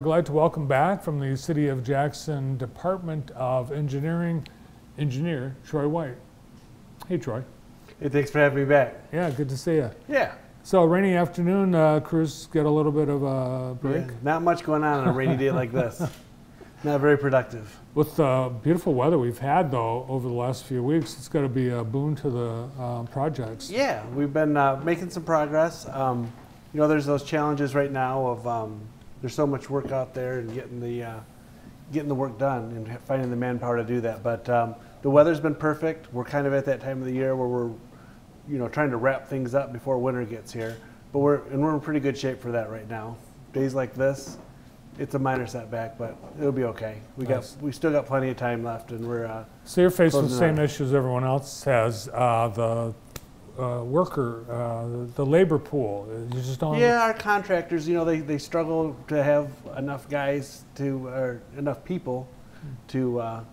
Glad to welcome back from the City of Jackson Department of Engineering, Engineer Troy White. Hey, Troy. Hey, thanks for having me back. Yeah, good to see you. Yeah. So, rainy afternoon, uh, crews get a little bit of a break. Yeah, Not much going on on a rainy day like this. Not very productive. With the beautiful weather we've had, though, over the last few weeks, it's got to be a boon to the uh, projects. Yeah, we've been uh, making some progress. Um, you know, there's those challenges right now of um, there's so much work out there and getting the uh, getting the work done and finding the manpower to do that. But um, the weather's been perfect. We're kind of at that time of the year where we're, you know, trying to wrap things up before winter gets here. But we're and we're in pretty good shape for that right now. Days like this, it's a minor setback, but it'll be okay. We Nice. got we still got plenty of time left, and we're uh, So, you're faced with the same issues everyone else has uh, the uh, worker, uh, the, labor pool. You just don't. Yeah, our contractors, you know, they, they struggle to have enough guys to, or enough people to, uh,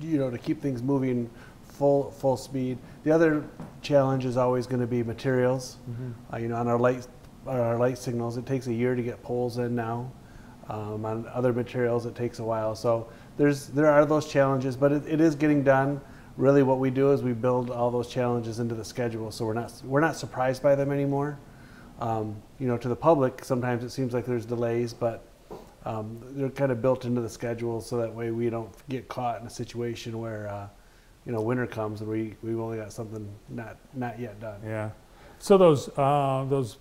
you know, to keep things moving full full speed. The other challenge is always going to be materials. Mhm. Uh, you know, on our light our light signals, it takes a year to get poles in now. Um, on other materials, it takes a while. So there's there are those challenges, but it, it is getting done. Really, what we do is we build all those challenges into the schedule, so we're not we're not surprised by them anymore. Um, you know, to the public, sometimes it seems like there's delays, but um, they're kind of built into the schedule, so that way we don't get caught in a situation where uh, you know winter comes and we we've only got something not not yet done. Yeah. So those uh, those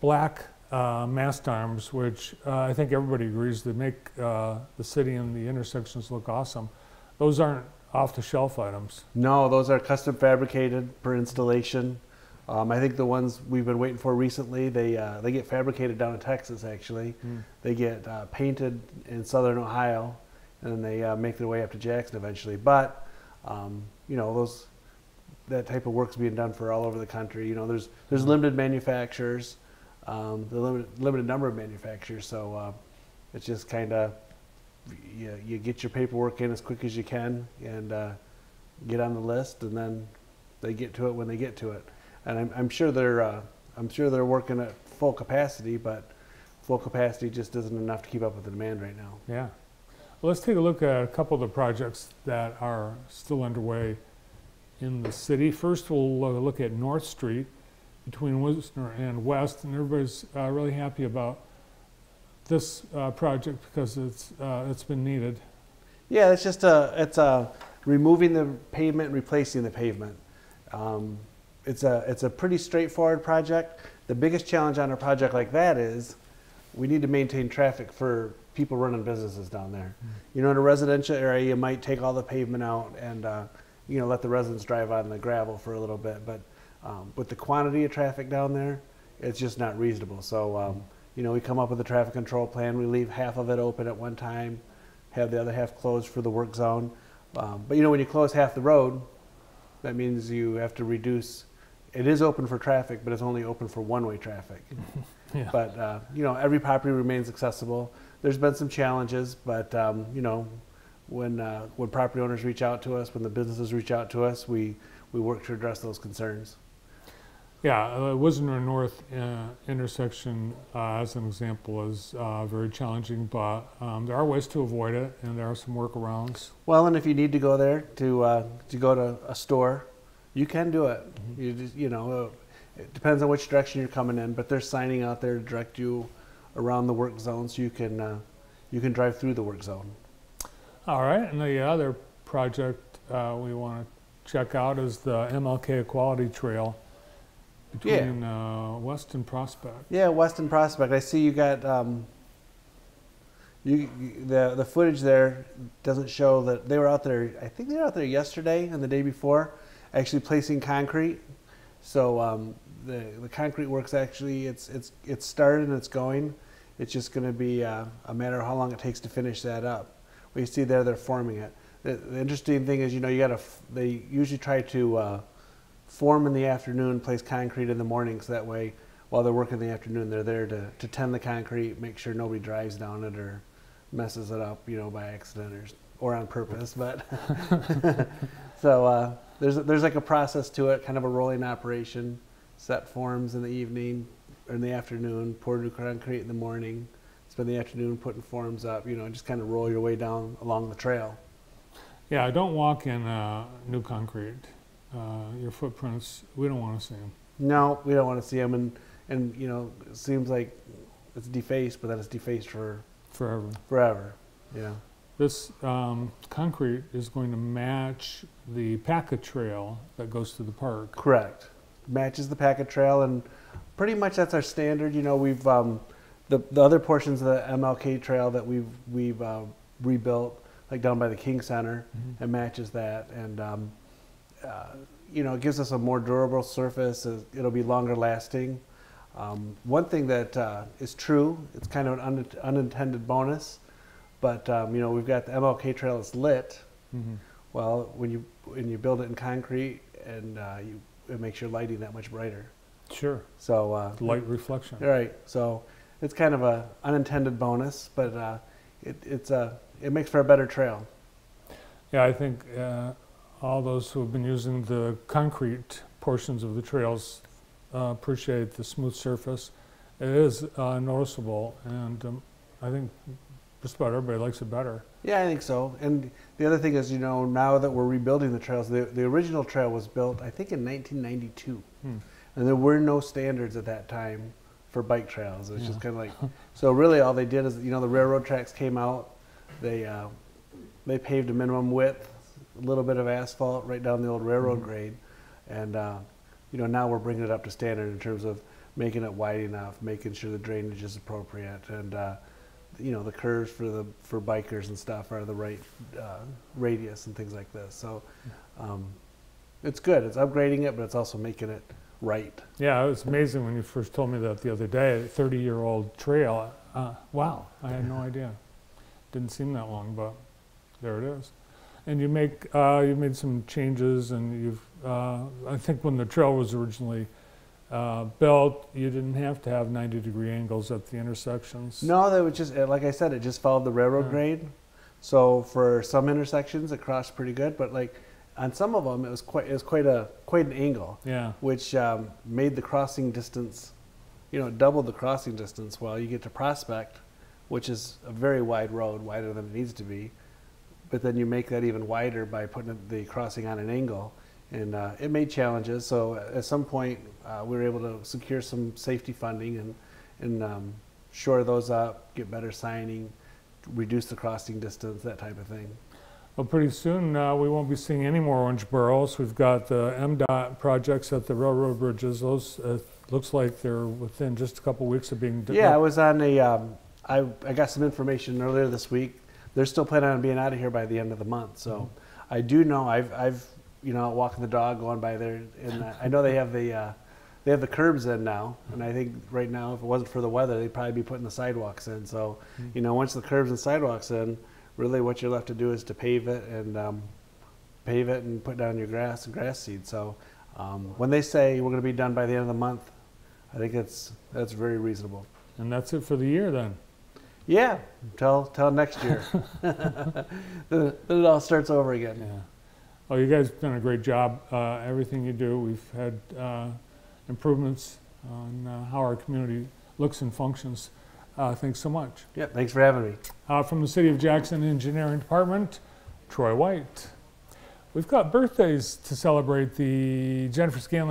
black uh, mast arms, which uh, I think everybody agrees that make uh, the city and the intersections look awesome, those aren't off-the-shelf items. No, those are custom fabricated per installation. Um, I think the ones we've been waiting for recently, they uh, they get fabricated down in Texas. Actually, they get uh, painted in Southern Ohio, and then they uh, make their way up to Jackson eventually. But um, you know those that type of work's being done for all over the country. You know, there's there's limited manufacturers, um, the limited limited number of manufacturers. So uh, it's just kind of you, you get your paperwork in as quick as you can and uh, get on the list, and then they get to it when they get to it. And I'm, I'm sure they're uh, I'm sure they're working at full capacity, but full capacity just isn't enough to keep up with the demand right now. Yeah. Well, let's take a look at a couple of the projects that are still underway in the city. First, we'll look at North Street between Wisner and West, and everybody's uh, really happy about this uh, project because it's uh, it's been needed. Yeah, it's just a it's a removing the pavement and replacing the pavement. Um, it's a it's a pretty straightforward project. The biggest challenge on a project like that is we need to maintain traffic for people running businesses down there. You know, in a residential area, you might take all the pavement out and uh, you know let the residents drive on the gravel for a little bit, but um, with the quantity of traffic down there, it's just not reasonable. So um, you know, we come up with a traffic control plan. We leave half of it open at one time, have the other half closed for the work zone. Um, but you know, when you close half the road, that means you have to reduce. It is open for traffic, but it's only open for one-way traffic. Yeah. But uh, you know, every property remains accessible. There's been some challenges, but um, you know, when uh, when property owners reach out to us, when the businesses reach out to us, we we work to address those concerns. Yeah, uh, Wisner North uh, intersection, uh, as an example, is uh, very challenging, but um, there are ways to avoid it, and there are some workarounds. Well, and if you need to go there to uh, to go to a store, you can do it. You just, you know, uh, it depends on which direction you're coming in, but there's signing out there to direct you around the work zone, so you can uh, you can drive through the work zone. All right, and the other project uh, we want to check out is the MLK Equality Trail Yeah. between uh, West and Prospect. Yeah, West and Prospect. I see you got um, you you- the the footage there doesn't show that they were out there. I think they were out there yesterday and the day before, actually placing concrete. So um, the the concrete works actually it's it's it's started and it's going. It's just going to be uh, a matter of how long it takes to finish that up. What you see there, they're forming it. The, the interesting thing is, you know, you got to. They usually try to uh, form in the afternoon, place concrete in the morning, so that way, while they're working in the afternoon, they're there to, to tend the concrete, make sure nobody drives down it or messes it up, you know, by accident or, or on purpose. But so uh, there's there's like a process to it, kind of a rolling operation. Set forms in the evening or in the afternoon, pour new concrete in the morning, spend the afternoon putting forms up, you know, just kind of roll your way down along the trail. Yeah, I don't walk in uh, new concrete. Uh, your footprints, we don't want to see them. No, we don't want to see them, and and you know, it seems like it's defaced, but then it's defaced for forever. forever. yeah. This um, concrete is going to match the packet trail that goes to the park. Correct. Matches the packet trail, and pretty much that's our standard. You know, we've um, the the other portions of the MLK trail that we've we've uh, rebuilt, like down by the King Center, Mhm. it matches that, and um, uh, you know, it gives us a more durable surface. It'll be longer lasting. Um, one thing that uh, is true, it's kind of an un- unintended bonus, but um, you know, we've got the MLK trail that's lit. Mhm. Well, when you when you build it in concrete, and uh, you, it makes your lighting that much brighter. Sure, So uh, light reflection. right. So it's kind of an unintended bonus, but uh, it, it's a it makes for a better trail. Yeah, I think uh, all those who have been using the concrete portions of the trails uh, appreciate the smooth surface. It is uh, noticeable, and um, I think just about everybody likes it better. Yeah, I think so. And the other thing is, you know, now that we're rebuilding the trails, the, the original trail was built, I think, in 1992, Hmm. and there were no standards at that time for bike trails. It was just kind of like, so really all they did is, you know, the railroad tracks came out, they uh, they paved a minimum width, a little bit of asphalt right down the old railroad Mhm. grade, and uh, you know now we're bringing it up to standard in terms of making it wide enough, making sure the drainage is appropriate, and uh, you know the curves for the for bikers and stuff are the right uh, radius and things like this. So um, it's good. It's upgrading it, but it's also making it right. Yeah, it was amazing when you first told me that the other day. A 30-year-old trail. Uh, wow, I had no idea. Didn't seem that long, but there it is. And you make uh, you made some changes, and you've. Uh, I think when the trail was originally uh, built, you didn't have to have 90-degree angles at the intersections. No, that was just like I said. It just followed the railroad Yeah. grade. So for some intersections, it crossed pretty good, but like on some of them, it was quite it was quite a quite an angle, Yeah. which um, made the crossing distance, you know, doubled the crossing distance. While you get to Prospect, which is a very wide road, wider than it needs to be, but then you make that even wider by putting the crossing on an angle, and uh, it made challenges. So at some point, uh, we were able to secure some safety funding and and um, shore those up, get better signing, reduce the crossing distance, that type of thing. Well, pretty soon uh, we won't be seeing any more orange burrows. We've got the MDOT projects at the railroad bridges. Those uh, looks like they're within just a couple weeks of being. d- Yeah, I was on a. Um, I I got some information earlier this week. They're still planning on being out of here by the end of the month. So I do know I've I've you know walking the dog going by there, and I know they have the uh, they have the curbs in now. And I think right now, if it wasn't for the weather, they'd probably be putting the sidewalks in. So Mm. you know, once the curbs and sidewalks in, really what you're left to do is to pave it and um, pave it and put down your grass and grass seed. So um, when they say we're going to be done by the end of the month, I think that's that's very reasonable. And that's it for the year then. Yeah, till till next year. then, it all starts over again. Yeah. Well, you guys have done a great job. Uh, everything you do, we've had uh, improvements on uh, how our community looks and functions. Uh, thanks so much. Yeah, thanks for having me. Uh, from the City of Jackson Engineering Department, Troy White. We've got birthdays to celebrate. The Jennifer Scanlon